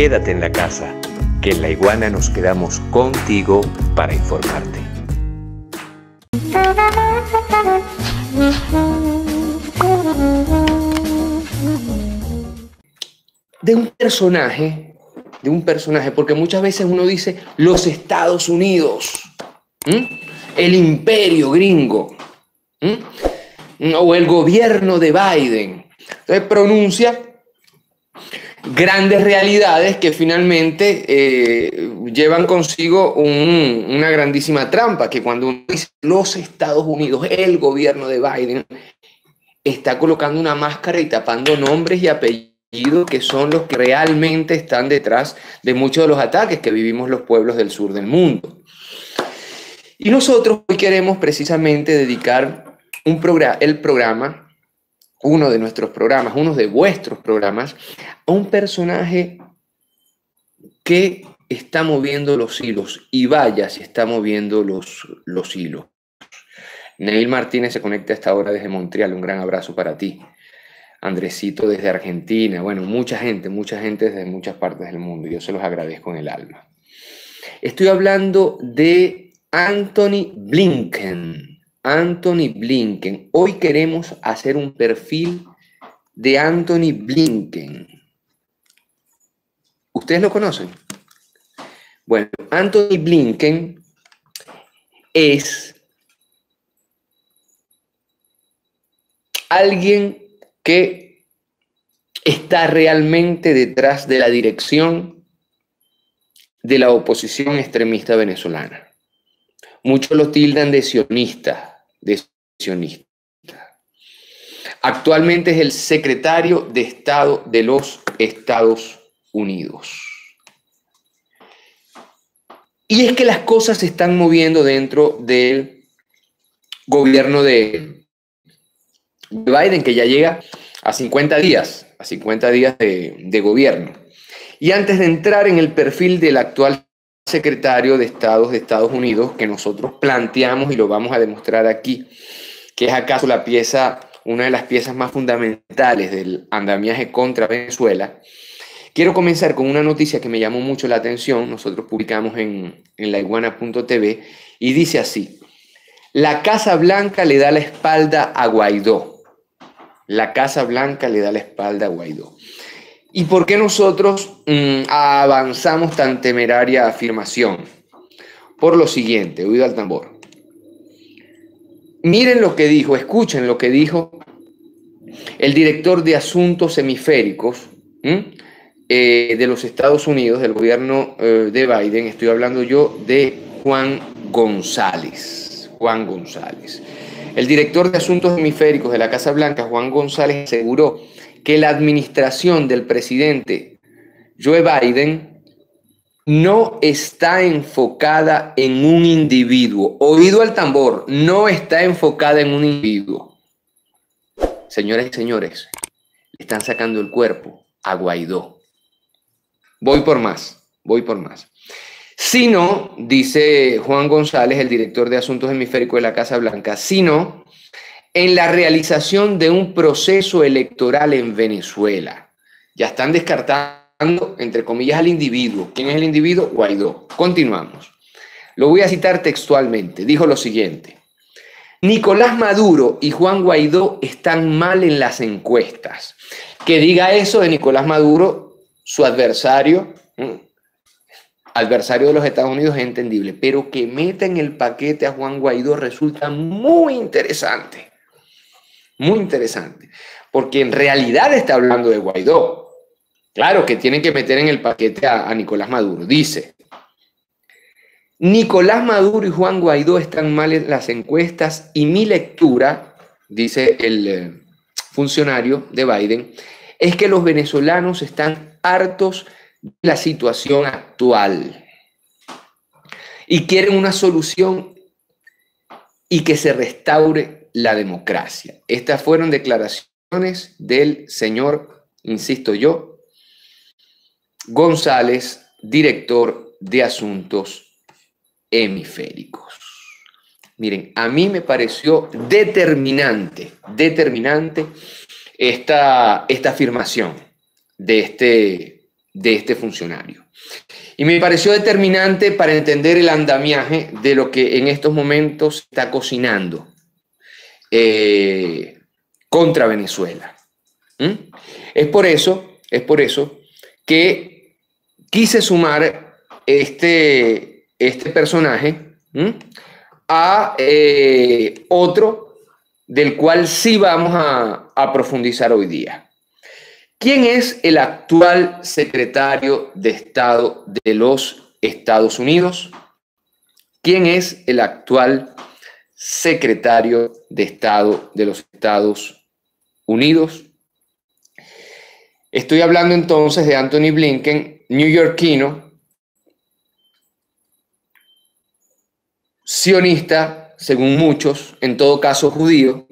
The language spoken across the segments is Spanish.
quédate en la casa, que en la iguana nos quedamos contigo para informarte. De un personaje, de un personaje, porque muchas veces uno dice los Estados Unidos, el imperio gringo, o el gobierno de Biden. Entonces pronuncia grandes realidades que finalmente eh, llevan consigo una grandísima trampa, que cuando uno dice los Estados Unidos, el gobierno de Biden, está colocando una máscara y tapando nombres y apellidos que son los que realmente están detrás de muchos de los ataques que vivimos los pueblos del sur del mundo. Y nosotros hoy queremos precisamente dedicar un programa, el programa uno de nuestros programas, uno de vuestros programas, a un personaje que está moviendo los hilos y vaya si está moviendo los, los hilos. Neil Martínez se conecta a esta hora desde Montreal, un gran abrazo para ti. Andresito desde Argentina, bueno, mucha gente, mucha gente desde muchas partes del mundo, yo se los agradezco en el alma. Estoy hablando de Anthony Blinken. Anthony Blinken. Hoy queremos hacer un perfil de Anthony Blinken. ¿Ustedes lo conocen? Bueno, Anthony Blinken es alguien que está realmente detrás de la dirección de la oposición extremista venezolana. Muchos lo tildan de sionista, de sionista. Actualmente es el secretario de Estado de los Estados Unidos. Y es que las cosas se están moviendo dentro del gobierno de Biden, que ya llega a 50 días, a 50 días de, de gobierno. Y antes de entrar en el perfil del actual secretario de Estados de Estados Unidos que nosotros planteamos y lo vamos a demostrar aquí, que es acaso la pieza, una de las piezas más fundamentales del andamiaje contra Venezuela. Quiero comenzar con una noticia que me llamó mucho la atención, nosotros publicamos en, en laiguana.tv y dice así, la Casa Blanca le da la espalda a Guaidó. La Casa Blanca le da la espalda a Guaidó. ¿Y por qué nosotros mm, avanzamos tan temeraria afirmación? Por lo siguiente, oído al tambor. Miren lo que dijo, escuchen lo que dijo el director de Asuntos Hemisféricos eh, de los Estados Unidos, del gobierno eh, de Biden. Estoy hablando yo de Juan González. Juan González. El director de Asuntos Hemisféricos de la Casa Blanca, Juan González, aseguró que la administración del presidente Joe Biden no está enfocada en un individuo. Oído al tambor, no está enfocada en un individuo. Señores y señores, le están sacando el cuerpo a Guaidó. Voy por más, voy por más. Sino, dice Juan González, el director de Asuntos Hemisféricos de la Casa Blanca, sino en la realización de un proceso electoral en Venezuela. Ya están descartando, entre comillas, al individuo. ¿Quién es el individuo? Guaidó. Continuamos. Lo voy a citar textualmente. Dijo lo siguiente. Nicolás Maduro y Juan Guaidó están mal en las encuestas. Que diga eso de Nicolás Maduro, su adversario, adversario de los Estados Unidos, es entendible. Pero que meta en el paquete a Juan Guaidó resulta muy interesante. Muy interesante, porque en realidad está hablando de Guaidó. Claro que tienen que meter en el paquete a, Nicolás Maduro. Dice, Nicolás Maduro y Juan Guaidó están mal en las encuestas y mi lectura, dice el eh, funcionario de Biden, es que los venezolanos están hartos de la situación actual y quieren una solución y que se restaure la democracia. Estas fueron declaraciones del señor, insisto yo, González, director de Asuntos Hemisféricos. Miren, a mí me pareció determinante, determinante esta, esta afirmación de este, de este funcionario. Y me pareció determinante para entender el andamiaje de lo que en estos momentos está cocinando eh, contra Venezuela. ¿Mm? Es por eso, es por eso que quise sumar este, este personaje a eh, otro del cual sí vamos a profundizar hoy día. ¿Quién es el actual secretario de Estado de los Estados Unidos? ¿Quién es el actual secretario de Estado de los Estados Unidos? Estoy hablando entonces de Anthony Blinken, newyorkino, sionista, según muchos, en todo caso judío,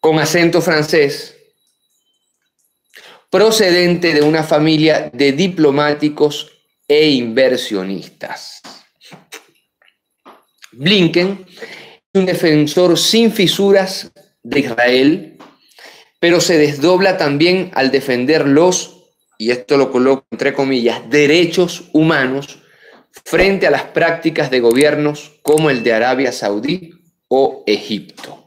con acento francés, procedente de una familia de diplomáticos e inversionistas. Blinken es un defensor sin fisuras de Israel, pero se desdobla también al defender los, y esto lo coloco entre comillas, derechos humanos frente a las prácticas de gobiernos como el de Arabia Saudí o Egipto.